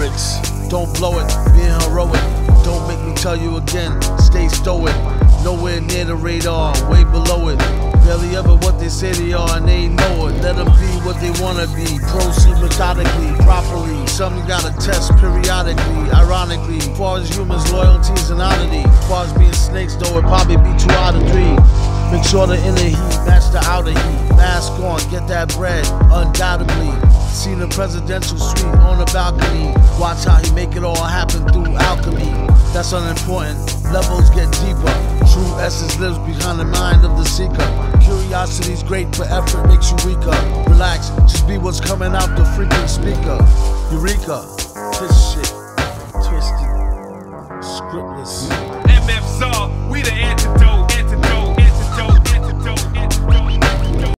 lyrics. Don't blow it, being heroic. Don't make me tell you again, stay stoic. Nowhere near the radar, way below it. Barely ever what they say they are, and they know it. Let them be what they wanna be. Proceed methodically, properly. Some gotta test periodically, ironically. Far as humans, loyalty is an oddity. Far as being snakes, though, it probably be two out of three. Make sure the inner heat match the outer heat. Mask on, get that bread, undoubtedly. Seen the presidential suite on the balcony. Watch how he make it all happen through alchemy. That's unimportant. Levels get deeper. True essence lives behind the mind of the seeker. Curiosity's great, but effort makes you weaker. Relax, just be what's coming out the freaking speaker. Eureka, this shit, twisted, scriptless.